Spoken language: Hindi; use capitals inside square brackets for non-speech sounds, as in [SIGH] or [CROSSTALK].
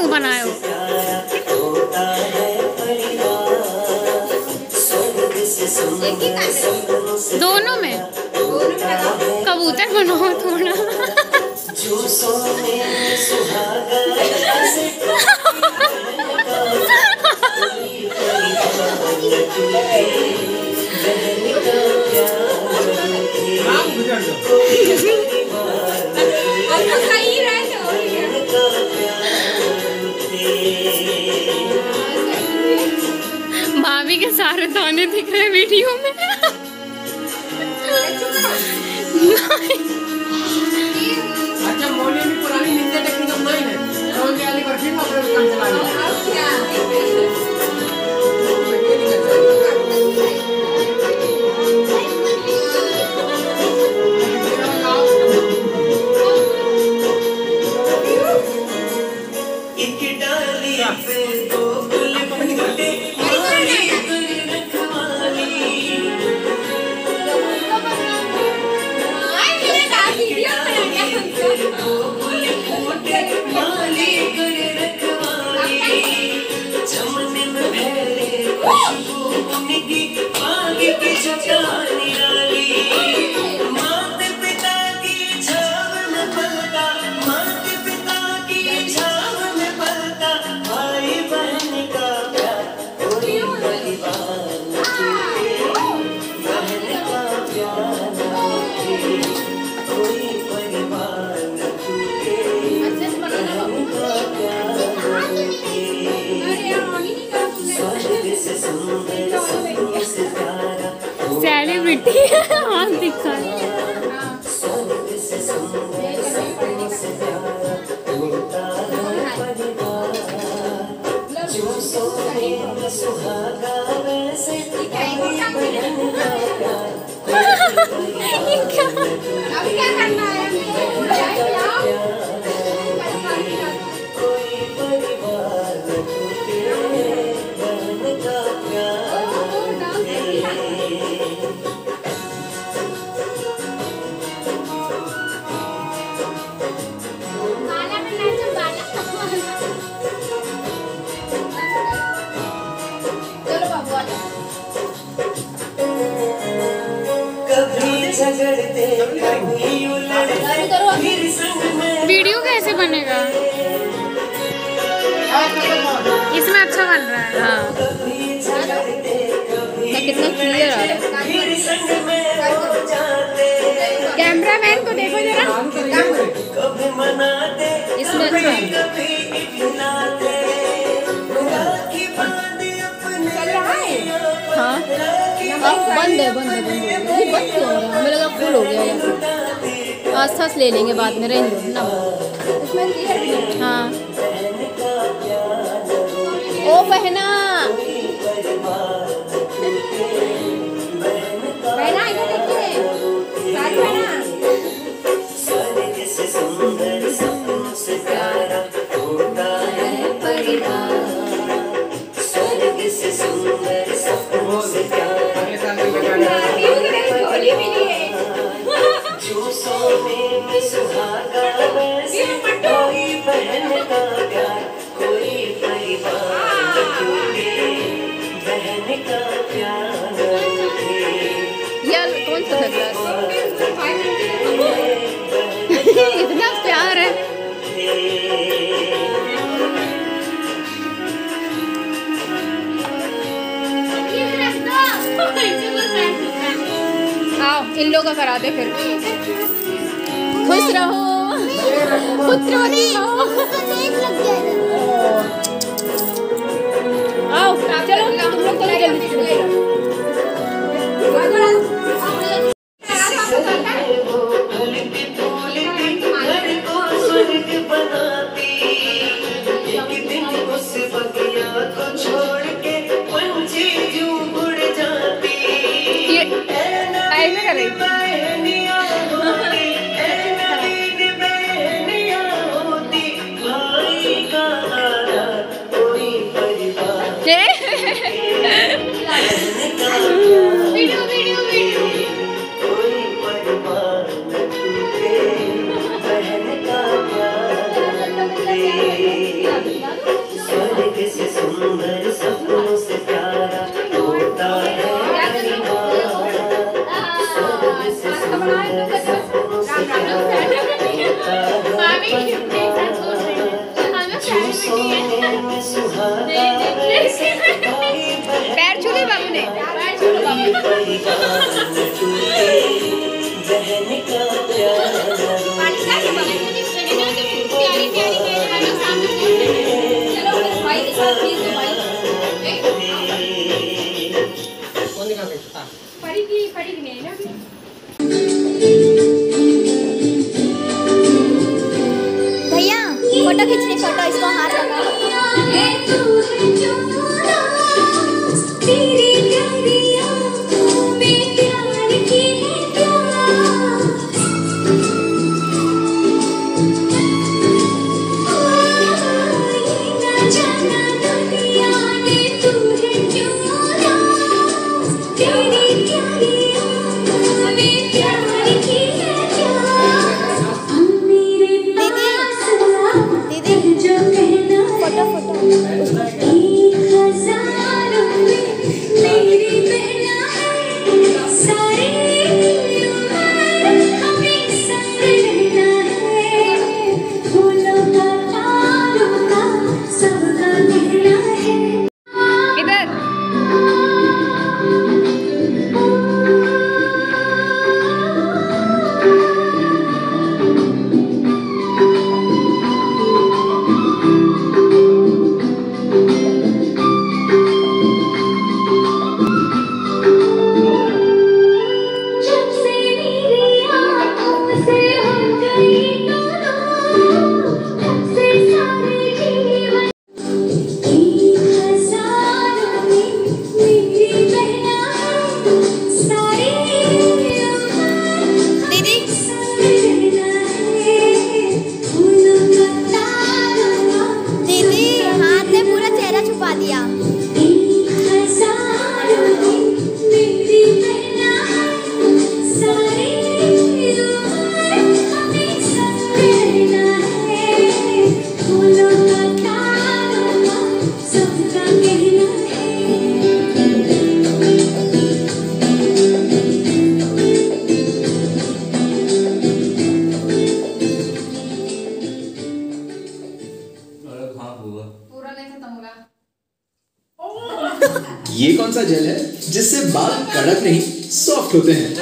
मुँह बनाए दोनों में? कबूतर बनाओ थोड़ा। के सारे दाने दिख रहे हैं वीडियो में। अच्छा मोने में पुरानी नित्य टेक्निक अपनाई है। कौन से वाली परफ्यूम अपने काम चला एक सेलिब्रिटी हाथ दिखा। क्या? से इसमें अच्छा बन रहा है। हाँ। कितना क्लियर आ रहा है। कैमरा मैन को देखो जरा। इसमें अच्छा है। हाँ। बंद है बंद है बंद है। बंद क्यों हो रहा है? हमें लगा फुल हो गया यहाँ आस ले लेंगे बाद में रहेंगे ना हाँ। सुहागा वैसे कोई बहन का प्यार कोई परिवार टूटे बहन का प्यार यार कौन सा लग रहा है? [LAUGHS] इतना प्यार है। [LAUGHS] आओ इन लोगों का करा दे फिर। खुश रहो। पुत्रवती रहो। आओ चलो तुम लोग चलो जल्दी मुझे वीडियो वीडियो सुंदर सपना छू ली बाल कड़क नहीं सॉफ्ट होते हैं।